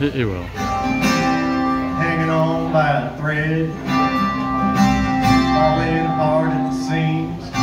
It, it will. Hanging on by a thread, falling apart at the seams.